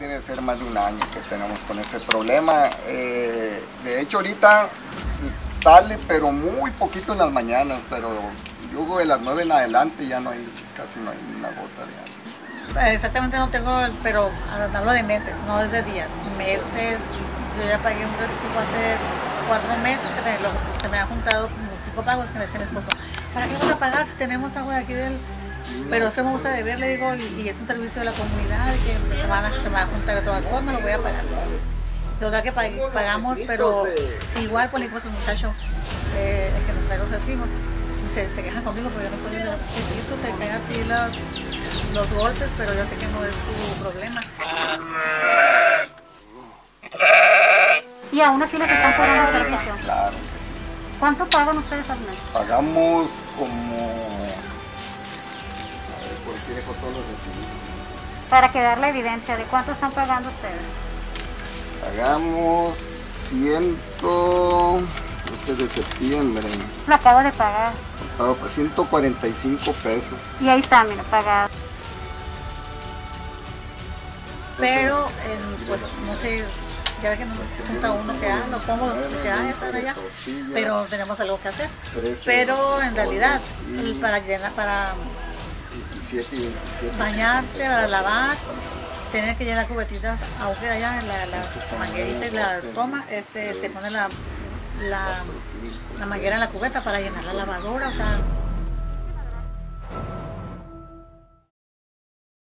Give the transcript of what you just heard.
debe ser más de un año que tenemos con ese problema. Eh, de hecho, ahorita sale, pero muy poquito en las mañanas, pero luego de las 9 en adelante ya no hay, casi no hay ni una gota de agua. Eh, Exactamente no tengo, pero hablo de meses, no es de días. Meses, yo ya pagué un recibo hace cuatro meses que se me ha juntado como cinco pagos que me decía mi esposo. ¿Para qué vamos a pagar si tenemos agua de aquí del...? Pero es que me gusta de ver, le digo, y, y es un servicio de la comunidad que se, van a, se me va a juntar de todas formas, lo voy a pagar. De verdad que pag- pagamos, pero igual por el impuesto el muchacho eh, el que nos trae los recibos. Y se, se quejan conmigo, pero yo no soy el necesito, te caen a ti los, los golpes, pero yo sé que no es tu problema. Y aún así les están cobrando servicio. Claro que sí. ¿Cuánto pagan ustedes al mes? Pagamos como... Para que dar la evidencia de cuánto están pagando ustedes. Pagamos ciento... Este es de septiembre. Lo acabo de pagar. Pago por 145 pesos. Y ahí está, mira, pagado. Pero, eh, pues, no sé, ya ve que no se junta uno que ah, lo pongo, que ah, estar allá, pero tenemos algo que hacer. Pero en realidad, el para llenar, para 17 y 27. bañarse, para lavar, tener que llenar cubetitas, aunque allá en la, la manguerita y la toma, este, se pone la, la, la manguera en la cubeta para llenar la lavadora, o sea,